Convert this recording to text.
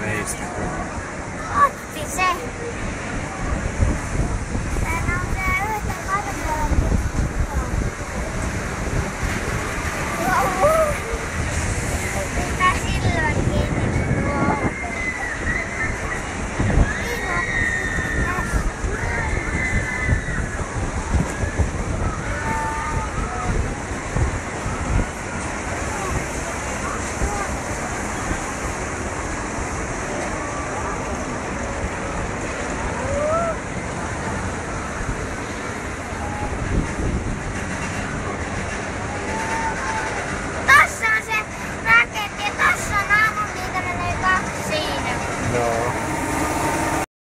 reistä. Niin Otti se. No.